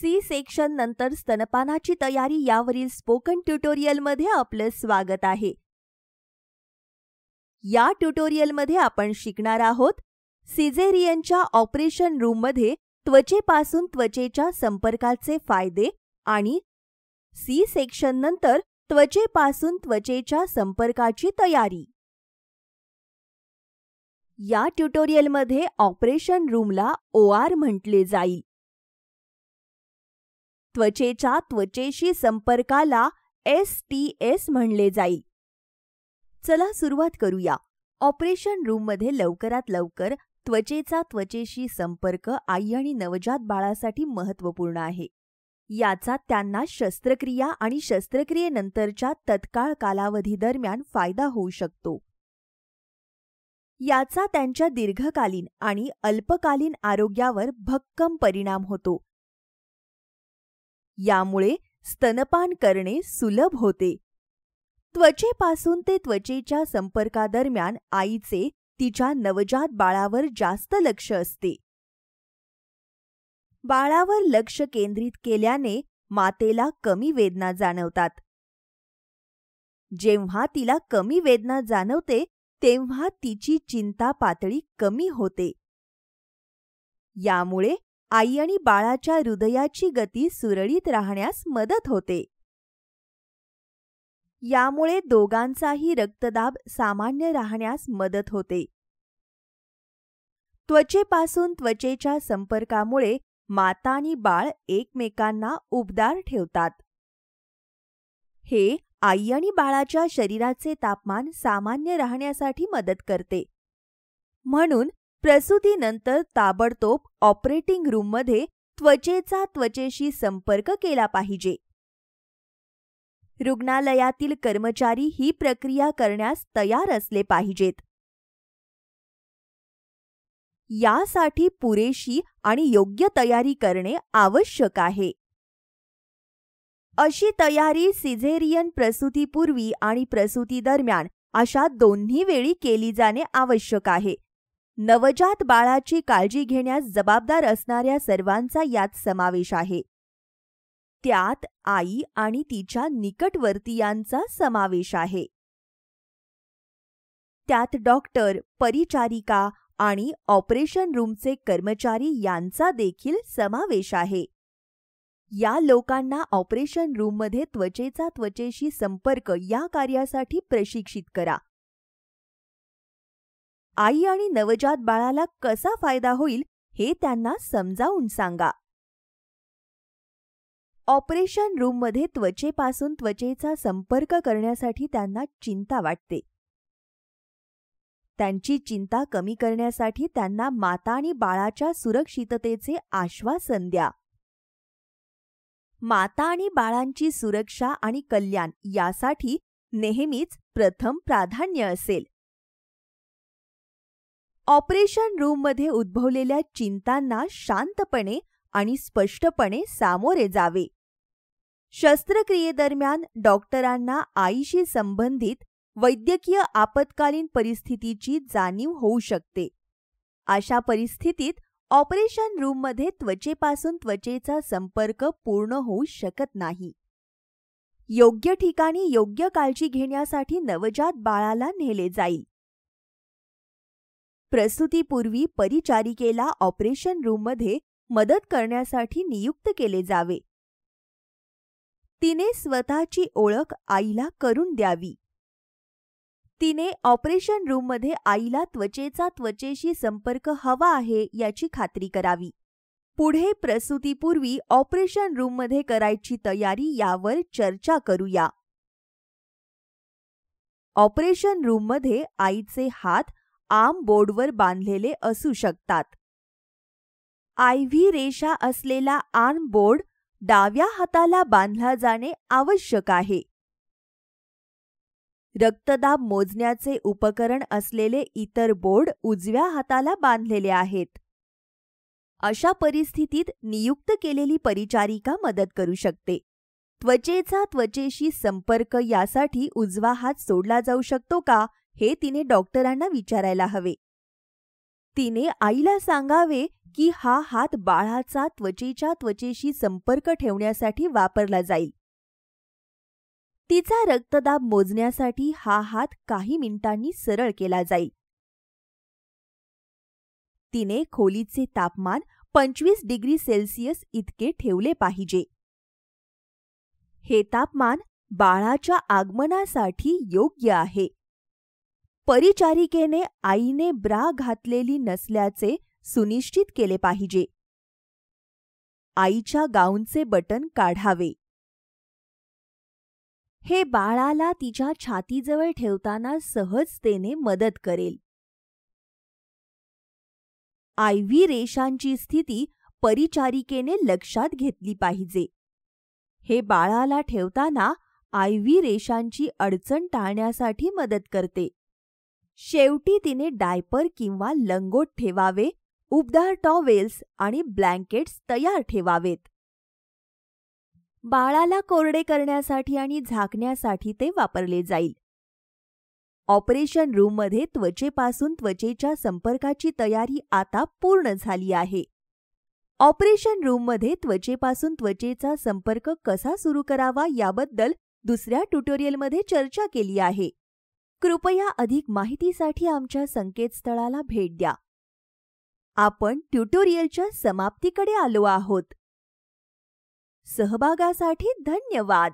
C section नंतर स्तनपानाची तयारी यावरील स्पोकन ट्युटोरियलमध्ये आपलं स्वागत आहे. या ट्युटोरियलमध्ये आपण शिकणार आहोत सिझेरियनच्या ऑपरेशन रूममध्ये त्वचेपासून त्वचेच्या संपर्काचे फायदे आणि सी सेक्शन नंतर त्वचेपासून त्वचेच्या संपर्काची तयारी. या ट्युटोरियलमध्ये ऑपरेशन रूमला ओ आर म्हटले जाईल. त्वचेच्या त्वचेशी संपर्काला एस टी एस म्हणले जाईल चला सुरुवात करूया. ऑपरेशन रूममध्ये लवकरात लवकर त्वचेचा त्वचेशी संपर्क आई आणि नवजात बाळासाठी महत्त्वपूर्ण आहे. याचा त्यांना शस्त्रक्रिया आणि शस्त्रक्रियेनंतरच्या तत्काळ कालावधीदरम्यान फायदा होऊ शकतो. याचा त्यांच्या दीर्घकालीन आणि अल्पकालीन आरोग्यावर भक्कम परिणाम होतो. यामुळे स्तनपान करणे सुलभ होते. त्वचेपासून ते त्वचेच्या संपर्कादरम्यान आईचे तिच्या नवजात बाळावर जास्त लक्ष असते. बाळावर लक्ष केंद्रित केल्याने मातेला कमी वेदना जाणवतात. जेव्हा तिला कमी वेदना जाणवते तेव्हा तिची चिंता पातळी कमी होते. यामुळे आई आणि बाळाच्या हृदयाची गती सुरळीत राहण्यास मदत होते. यामुळे दोघांचाही रक्तदाब सामान्य राहण्यास मदत होते. त्वचेपासून त्वचेच्या संपर्कामुळे माता आणि बाळ एकमेकांना उबदार ठेवतात. हे आई आणि बाळाच्या शरीराचे तापमान सामान्य राहण्यासाठी मदत करते. म्हणून प्रसूतीनंतर ताबडतोब ऑपरेटिंग रूममध्ये त्वचेचा त्वचेशी संपर्क केला पाहिजे. रुग्णालयातील कर्मचारी ही प्रक्रिया करण्यास तयार असले पाहिजेत. यासाठी पुरेशी आणि योग्य तयारी करणे आवश्यक आहे. अशी तयारी सिझेरियन प्रसूतीपूर्वी आणि प्रसूतीदरम्यान अशा दोन्ही वेळी केली जाणे आवश्यक आहे. नवजात बाळाची काळजी घेण्यास जबाबदार असणाऱ्या सर्वांचा यात समावेश आहे. त्यात आई आणि तिच्या निकटवर्तीयांचा समावेश आहे. त्यात डॉक्टर परिचारिका आणि ऑपरेशन रूमचे कर्मचारी यांचा देखील समावेश आहे. या लोकांना ऑपरेशन रूममध्ये त्वचेचा त्वचेशी संपर्क या कार्यासाठी प्रशिक्षित करा. आई आणि नवजात बाळाला कसा फायदा होईल हे त्यांना समजावून सांगा. ऑपरेशन रूममध्ये त्वचेपासून त्वचेचा संपर्क करण्यासाठी त्यांना चिंता वाटते. त्यांची चिंता कमी करण्यासाठी त्यांना माता आणि बाळाच्या सुरक्षिततेचे आश्वासन द्या. माता आणि बाळांची सुरक्षा आणि कल्याण यासाठी नेहमीच प्रथम प्राधान्य असेल. ऑपरेशन रूममध्ये उद्भवलेल्या चिंतांना शांतपणे आणि स्पष्टपणे सामोरे जावे. शस्त्रक्रियेदरम्यान डॉक्टरांना आईशी संबंधित वैद्यकीय आपत्कालीन परिस्थितीची जाणीव होऊ शकते. अशा परिस्थितीत ऑपरेशन रूममध्ये त्वचेपासून त्वचेचा संपर्क पूर्ण होऊ शकत नाही. योग्य ठिकाणी योग्य काळजी घेण्यासाठी नवजात बाळाला नेले जाईल. प्रसूतीपूर्वी परिचारिकेला ऑपरेशन रूममध्ये मदत करण्यासाठी नियुक्त केले जावे. तिने स्वतःची ओळख आईला करून द्यावी. तिने ऑपरेशन रूममध्ये आईला त्वचेचा त्वचेशी संपर्क हवा आहे याची खात्री करावी. पुढे प्रसूतीपूर्वी ऑपरेशन रूममध्ये करायची तयारी यावर चर्चा करूया. ऑपरेशन रूममध्ये आईचे हात आम बोर्डवर बांधलेले असू शकतात. आय व्ही रेषा असलेला आर्म बोर्ड डाव्या हाताला बांधला जाणे आवश्यक आहे. रक्तदाब मोजण्याचे उपकरण असलेले इतर बोर्ड उजव्या हाताला बांधलेले आहेत. अशा परिस्थितीत नियुक्त केलेली परिचारिका मदत करू शकते. त्वचेचा त्वचेशी संपर्क यासाठी उजवा हात सोडला जाऊ शकतो का? हे तिने डॉक्टरांना विचारायला हवे. तिने आईला सांगावे की हा हात बाळाचा त्वचेच्या त्वचेशी संपर्क ठेवण्यासाठी वापरला जाईल. तिचा रक्तदाब मोजण्यासाठी हा हात काही मिनिटांनी सरळ केला जाईल. तिने खोलीचे तापमान पंचवीस डिग्री सेल्सिअस इतके ठेवले पाहिजे. हे तापमान बाळाच्या आगमनासाठी योग्य आहे. परिचारिकेने आईने ब्रा घातलेली नसल्याचे सुनिश्चित केले पाहिजे. आईच्या गाऊनचे बटन काढावे. हे बाळाला तिच्या छातीजवळ ठेवताना सहजतेने मदत करेल. आयव्ही रेषांची स्थिती परिचारिकेने लक्षात घेतली पाहिजे. हे बाळाला ठेवताना आयव्ही रेषांची अडचण टाळण्यासाठी मदत करते. शेवटी तिने डायपर किंवा लंगोट ठेवावे उबदार टॉवेल्स आणि ब्लँकेट्स तयार ठेवावेत. बाळाला कोरडे करण्यासाठी आणि झाकण्यासाठी ते वापरले जाईल. ऑपरेशन रूममध्ये त्वचेपासून त्वचेच्या संपर्काची तयारी आता पूर्ण झाली आहे. ऑपरेशन रूममध्ये त्वचेपासून त्वचेचा संपर्क कसा सुरू करावा याबद्दल दुसऱ्या ट्युटोरियलमध्ये चर्चा केली आहे. कृपया अधिक माहितीसाठी आमच्या संकेतस्थळाला भेट द्या. आपण ट्युटोरियलच्या समाप्तीकडे आलो आहोत. सहभागासाठी धन्यवाद!